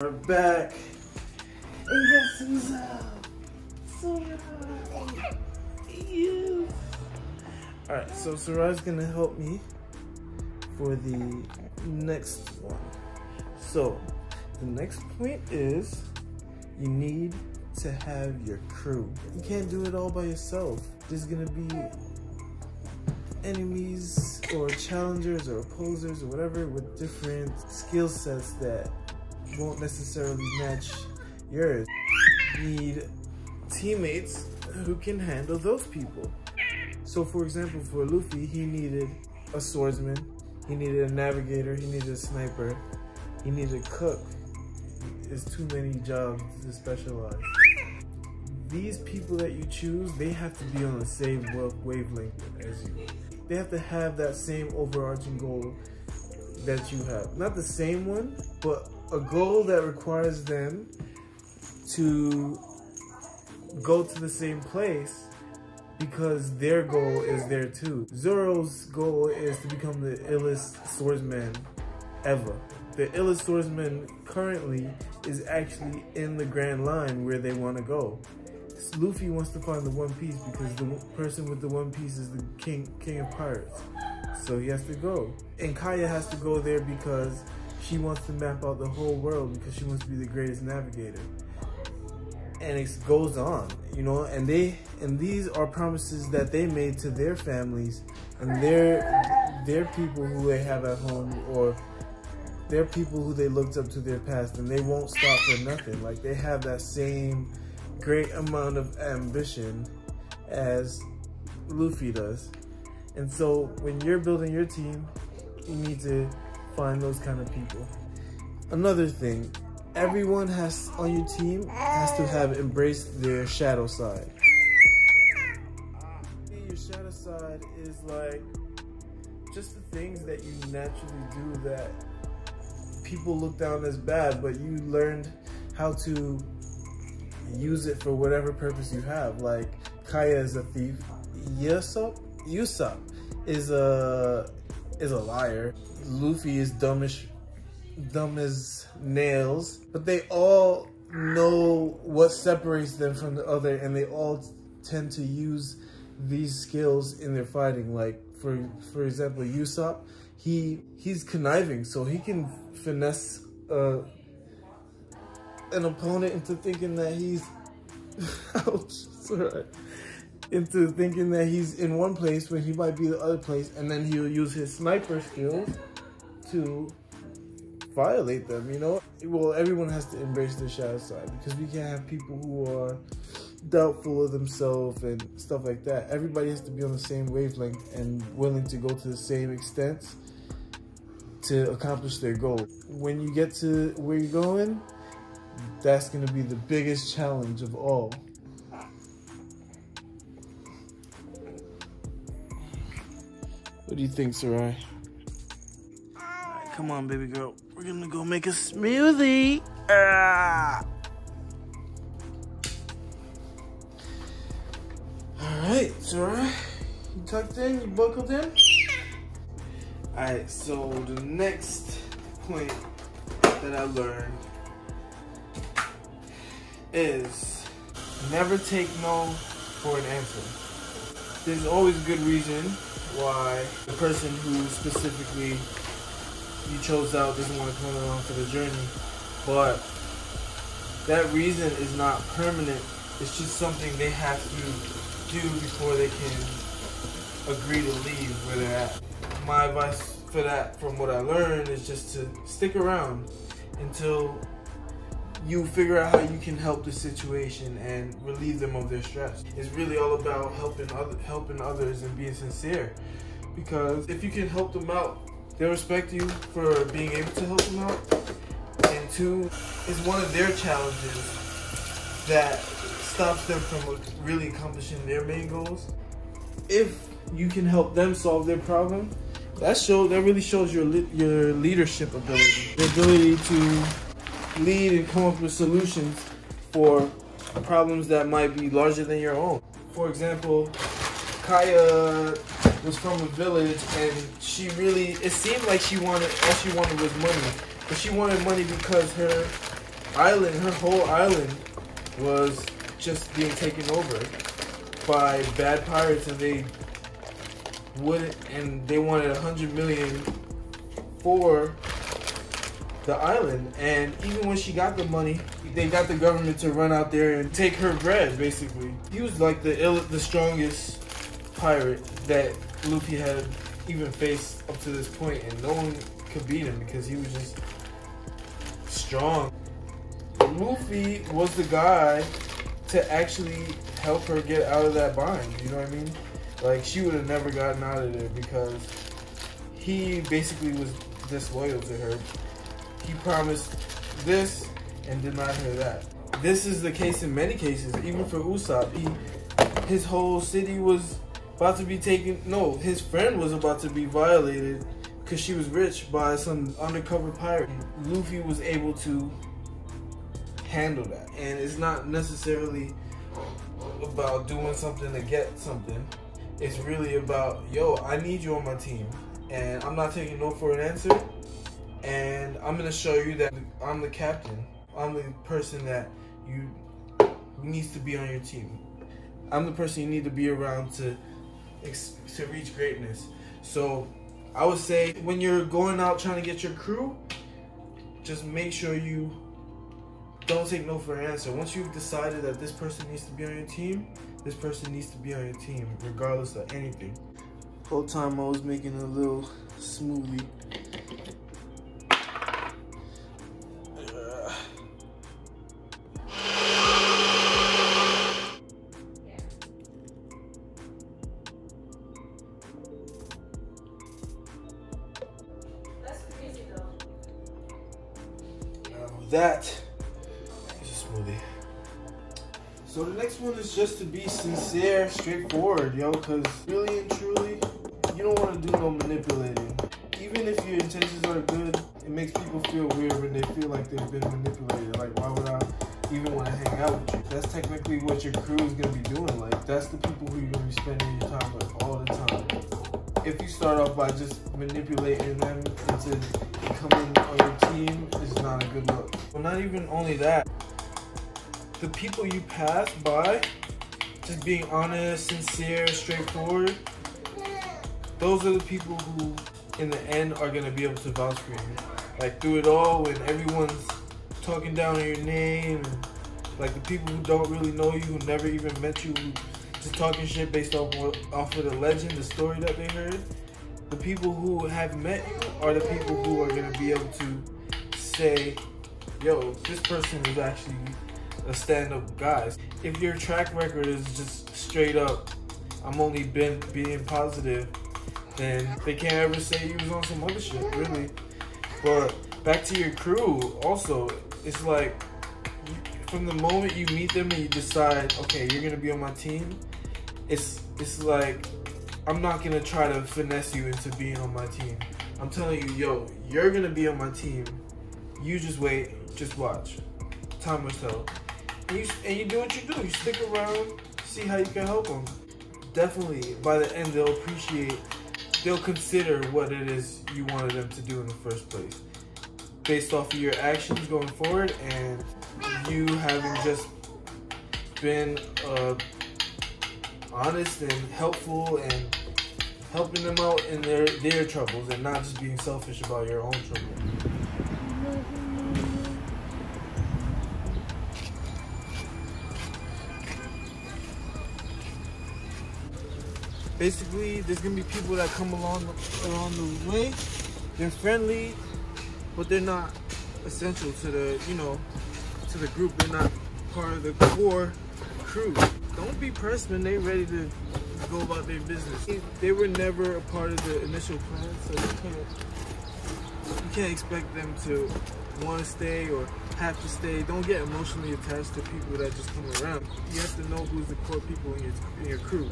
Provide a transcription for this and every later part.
We're back. And guess who's? Sarai. You. Alright, so Sarai's gonna help me for the next one. So, the next point is you need to have your crew. You can't do it all by yourself. There's gonna be enemies or challengers or opposers or whatever with different skill sets that won't necessarily match yours. You need teammates who can handle those people. So for example, for Luffy, he needed a swordsman, he needed a navigator, he needed a sniper, he needed a cook. It's too many jobs to specialize. These people that you choose, they have to be on the same wavelength as you. They have to have that same overarching goal that you have. Not the same one, but a goal that requires them to go to the same place because their goal is there too. Zoro's goal is to become the illest swordsman ever. The illest swordsman currently is actually in the Grand Line where they want to go. Luffy wants to find the One Piece because the person with the One Piece is the king, king of pirates. So he has to go. And Kaya has to go there because she wants to map out the whole world because she wants to be the greatest navigator. And it goes on, you know, and they and these are promises that they made to their families and their their people who they have at home or their people who they looked up to their past and they won't stop for nothing. Like they have that same great amount of ambition as Luffy does. And so when you're building your team, you need to find those kind of people. Another thing, everyone has on your team has to have embraced their shadow side. Your shadow side is like just the things that you naturally do that people look down as bad, but you learned how to use it for whatever purpose you have. Like Kaya is a thief. Usopp, Usopp is a is a liar. Luffy is dumbish, dumb as nails. But they all know what separates them from the other, and they all tend to use these skills in their fighting. Like for for example, Usopp, he he's conniving, so he can finesse uh, an opponent into thinking that he's ouch, sorry, into thinking that he's in one place when he might be the other place, and then he'll use his sniper skills to violate them, you know? Well, everyone has to embrace their shadow side because we can't have people who are doubtful of themselves and stuff like that. Everybody has to be on the same wavelength and willing to go to the same extent to accomplish their goal. When you get to where you're going, that's going to be the biggest challenge of all. Do you think, Sarai? come on, baby girl. We're to go make a smoothie. Ah! All right, Sarai. You tucked in? You buckled in? All right, so the next point that I learned is never take no for an answer. There's always a good reason why the person who specifically you chose out doesn't want to come along for the journey, but that reason is not permanent. It's just something they have to do before they can agree to leave where they're at. My advice for that, from what I learned, is just to stick around until you figure out how you can help the situation and relieve them of their stress. It's really all about helping other, helping others and being sincere. Because if you can help them out, they'll respect you for being able to help them out. And two, it's one of their challenges that stops them from really accomplishing their main goals. If you can help them solve their problem, that show that really shows your your leadership ability, the ability to lead and come up with solutions for problems that might be larger than your own. For example, Kaya was from a village and she really, it seemed like she wanted, all she wanted was money. But she wanted money because her island, her whole island, was just being taken over by bad pirates, and they wouldn't, and they wanted a hundred million for the island. And even when she got the money, they got the government to run out there and take her bread, basically. He was like the ill, the strongest pirate that Luffy had even faced up to this point, and no one could beat him because he was just strong. Luffy was the guy to actually help her get out of that bind. You know what I mean? Like she would have never gotten out of there because he basically was disloyal to her. He promised this and denied her that. This is the case in many cases, even for Usopp. He, his whole city was about to be taken. No, his friend was about to be violated because she was rich by some undercover pirate. Luffy was able to handle that, and it's not necessarily about doing something to get something. It's really about, yo, I need you on my team, and I'm not taking no for an answer. And I'm gonna show you that I'm the captain. I'm the person that you needs to be on your team. I'm the person you need to be around to to reach greatness. So I would say when you're going out trying to get your crew, just make sure you don't take no for an answer. Once you've decided that this person needs to be on your team, this person needs to be on your team, regardless of anything. Whole time I was making a little smoothie. That is a smoothie. So the next one is just to be sincere, straightforward, yo, because really and truly, you don't want to do no manipulating. Even if your intentions are good, it makes people feel weird when they feel like they've been manipulated. Like, why would I even want to hang out with you? That's technically what your crew is going to be doing. Like, that's the people who you're going to be spending your time with all the time. If you start off by just manipulating them into on your team is not a good look. Well, not even only that, the people you pass by, just being honest, sincere, straightforward, those are the people who, in the end, are gonna be able to vouch for you. Like through it all, when everyone's talking down on your name, like the people who don't really know you, who never even met you, just talking shit based off off of the legend, the story that they heard the people who have met are the people who are to be able to say, yo, this person is actually a stand-up guy. If your track record is just straight up, I'm only been being positive, then they can't ever say you was on some other shit, really. But back to your crew, also, it's like from the moment you meet them and you decide, okay, you're gonna be on my team, it's it's like I'm not gonna try to finesse you into being on my team. I'm telling you, yo, you're gonna be on my team. You just wait, just watch. Time will tell. And you, and you do what you do. You stick around, see how you can help them. Definitely, by the end, they'll appreciate, they'll consider what it is you wanted them to do in the first place. Based off of your actions going forward and you having just been uh, honest and helpful and helping them out in their their troubles and not just being selfish about your own trouble. Basically, there's gonna be people that come along along the way. They're friendly, but they're not essential to the you know to the group. They're not part of the core crew. Don't be pressed when they're ready to go about their business. They were never a part of the initial plan, so you can't you can't expect them to want to stay or have to stay. Don't get emotionally attached to people that just come around. You have to know who's the core people in your, in your crew.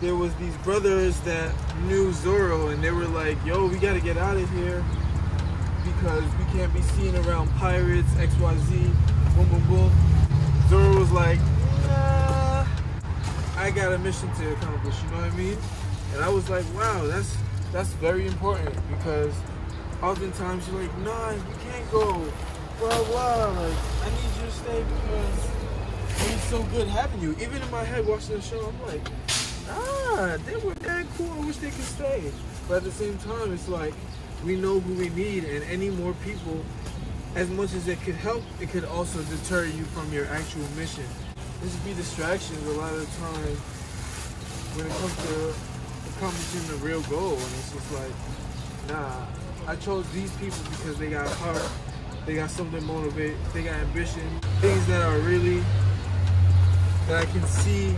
There was these brothers that knew Zoro and they were like, yo, we gotta get out of here because we can't be seen around pirates, XYZ, boom, boom, boom. Zoro was like, I got a mission to accomplish, you know what I mean? And I was like, wow, that's that's very important because oftentimes you're like, nah, you can't go, blah blah. Like, I need you to stay because it was so good having you. Even in my head watching the show, I'm like, ah, they were that cool. I wish they could stay. But at the same time, it's like we know who we need, and any more people, as much as it could help, it could also deter you from your actual mission. This be distractions a lot of the time when it comes to accomplishing the real goal, and it's just like, nah. I chose these people because they got heart, they got something to motivate, they got ambition, things that are really that I can see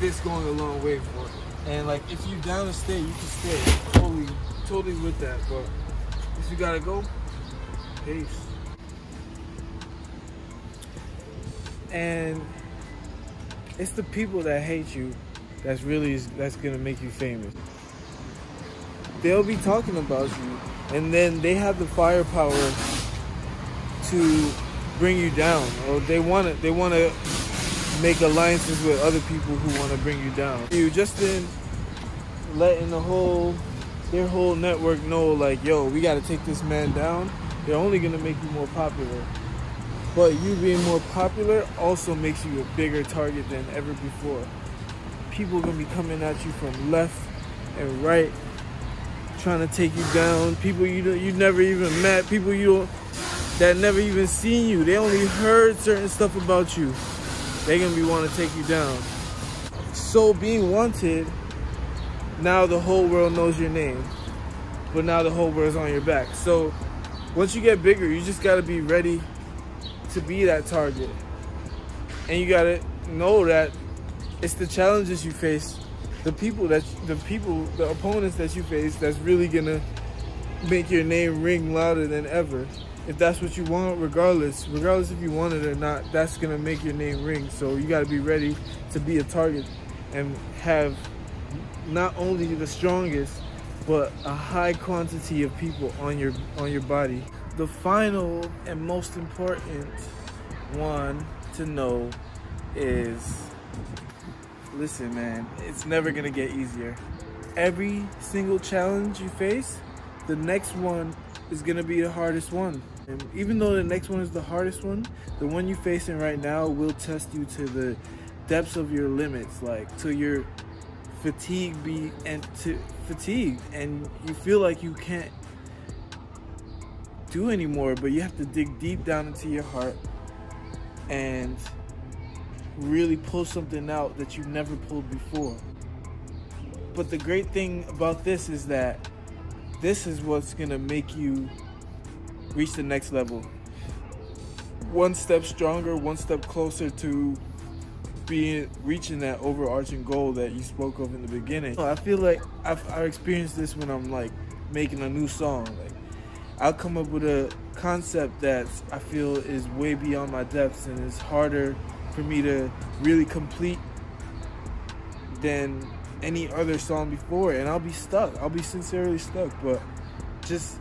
this going a long way for. And like if you down to stay, you can stay. Totally, totally with that. But if you gotta go, peace. And it's the people that hate you that's really that's gonna make you famous. They'll be talking about you, and then they have the firepower to bring you down, or they want to they want to make alliances with other people who want to bring you down. You just in letting the whole their whole network know like, yo, we got to take this man down. They're only gonna make you more popular. But you being more popular also makes you a bigger target than ever before. People are gonna be coming at you from left and right, trying to take you down. People you you never even met. People you that never even seen you. They only heard certain stuff about you. They gonna be wanting to take you down. So being wanted, now the whole world knows your name. But now the whole world's on your back. So once you get bigger, you just gotta be ready to be that target. And you gotta know that it's the challenges you face, the people that the people, the opponents that you face that's really gonna make your name ring louder than ever if that's what you want, regardless, regardless if you want it or not, that's gonna make your name ring. So you gotta be ready to be a target and have not only the strongest, but a high quantity of people on your on your body. The final and most important one to know is listen man, it's never gonna get easier. Every single challenge you face, the next one is gonna be the hardest one. And even though the next one is the hardest one, the one you're facing right now will test you to the depths of your limits, like to your fatigue be and to fatigue and you feel like you can't do anymore, but you have to dig deep down into your heart and really pull something out that you've never pulled before. But the great thing about this is that this is what's gonna make you reach the next level. One step stronger, one step closer to being reaching that overarching goal that you spoke of in the beginning. Oh, I feel like I've, I've experienced this when I'm like making a new song. Like I'll come up with a concept that I feel is way beyond my depths and it's harder for me to really complete than any other song before and I'll be stuck. I'll be sincerely stuck, but just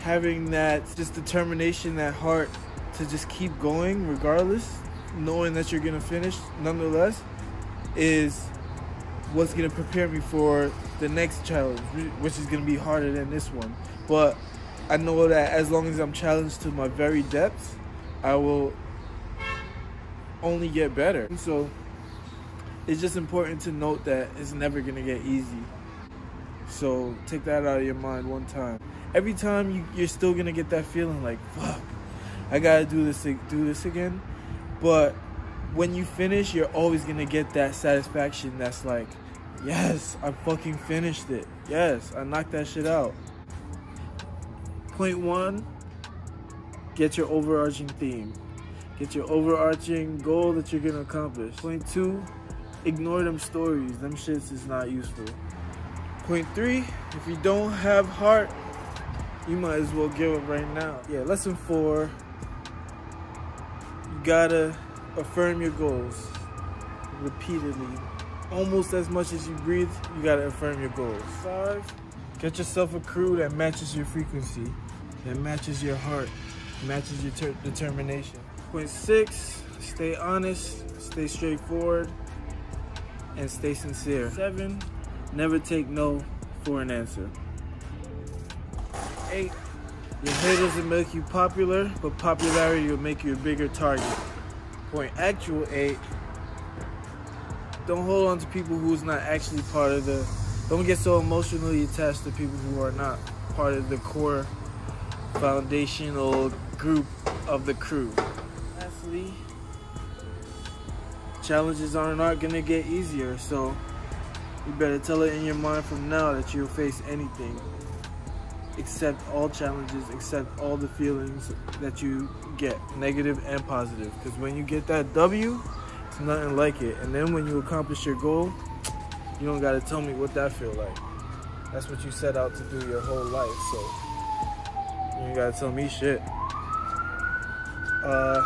having that just determination, that heart to just keep going regardless, knowing that you're gonna finish nonetheless, is what's gonna prepare me for the next challenge, which is gonna be harder than this one. But I know that as long as I'm challenged to my very depths, I will only get better. So it's just important to note that it's never gonna get easy. So take that out of your mind one time every time you, you're still gonna get that feeling like fuck i gotta do this do this again but when you finish you're always gonna get that satisfaction that's like yes i fucking finished it yes i knocked that shit out point one get your overarching theme get your overarching goal that you're gonna accomplish point two ignore them stories them shits is not useful point three if you don't have heart you might as well give up right now. Yeah, lesson four. You gotta affirm your goals repeatedly. Almost as much as you breathe, you gotta affirm your goals. Five, get yourself a crew that matches your frequency, that matches your heart, matches your determination. Point six, stay honest, stay straightforward, and stay sincere. Seven, never take no for an answer eight, Your hair doesn't make you popular, but popularity will make you a bigger target. Point actual eight. Don't hold on to people who's not actually part of the. Don't get so emotionally attached to people who are not part of the core foundational group of the crew. Lastly, challenges are not gonna get easier, so you better tell it in your mind from now that you'll face anything. Accept all challenges, accept all the feelings that you get, negative and positive. Because when you get that W, it's nothing like it. And then when you accomplish your goal, you don't gotta tell me what that feel like. That's what you set out to do your whole life, so you gotta tell me shit. Uh,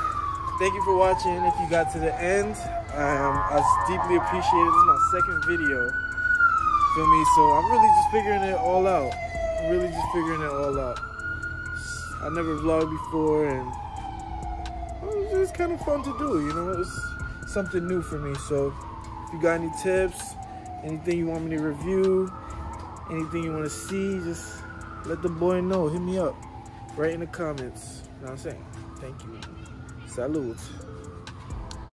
thank you for watching. If you got to the end, um, I deeply appreciate it. This is my second video. Feel me? So I'm really just figuring it all out. I'm really just figuring it all out. I never vlogged before, and it was just kind of fun to do. You know, it was something new for me. So if you got any tips, anything you want me to review, anything you want to see, just let the boy know. Hit me up right in the comments. You know what I'm saying? Thank you. Salute.